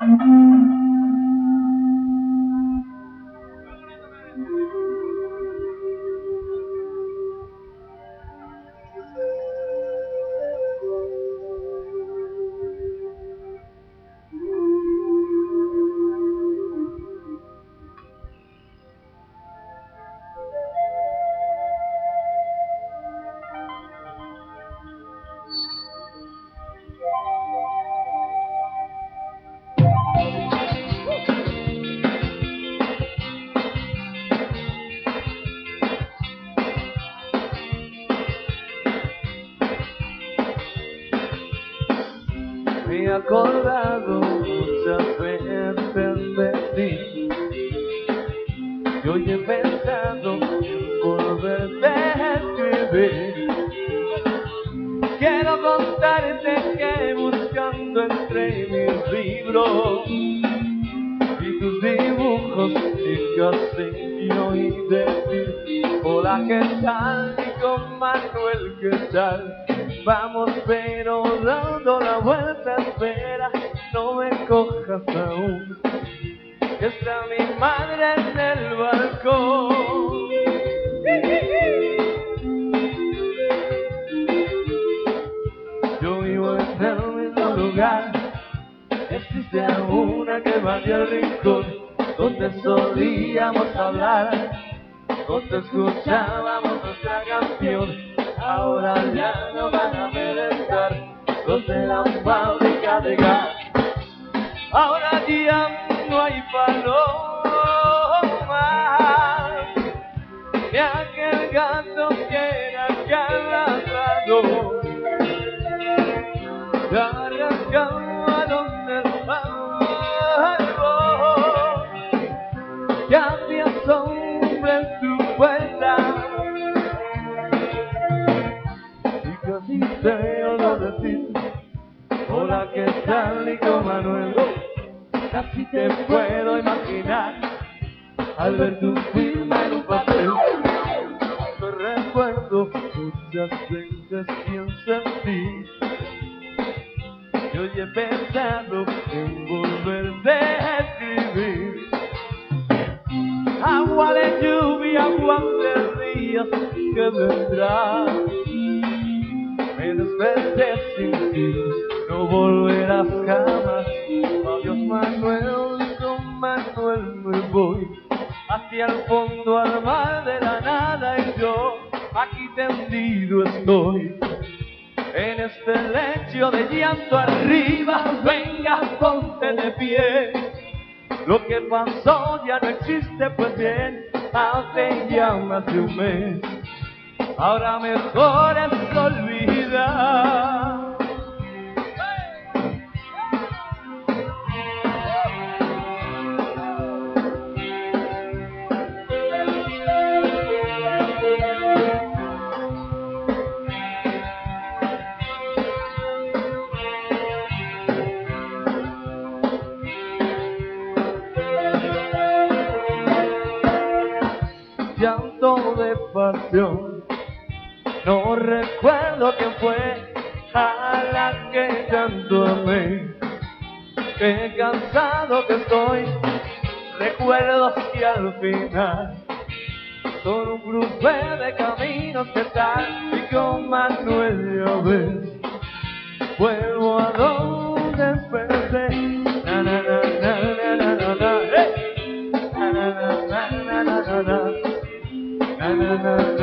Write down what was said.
Me he acordado muchas veces de ti. Y hoy he pensado en volverte a escribir. Quiero contarte que buscando entre mis libros y tus dibujos y casi oí decir Hola, ¿qué tal? Y con Manuel, ¿qué tal? Vamos, pero dando la vuelta, espera, no me cojas aún. Está mi madre en el balcón. Yo vivo en el mismo lugar. Existe una que va al rincón donde solíamos hablar, donde escuchábamos nuestra canción. Ahora ya no van a merendar los de la fábrica de gas. Ahora ya no hay palomas, ni aquel gato que era cada lado. Ya arrancaba donde el árbol, ya ¿qué tal, Nico Manuel? Casi te puedo imaginar al ver tu firma en un papel. Te recuerdo muchas veces pienso en ti. Y hoy he pensado en volverte a escribir. Agua de lluvia, agua de días que vendrán. Me desperté sin ti, no volverás jamás. Adiós Manuel, Manuel me voy hacia el fondo al mar de la nada y yo aquí tendido estoy. En este lecho de llanto arriba, venga, ponte de pie. Lo que pasó ya no existe, pues bien, hace ya más de un mes. Ahora mejor es olvidar. Llanto de pasión. No recuerdo quién fue a la que tanto amé. Qué cansado que estoy, recuerdos que al final son un cruce de caminos que tal y con Manuel ves. Vuelvo a donde river.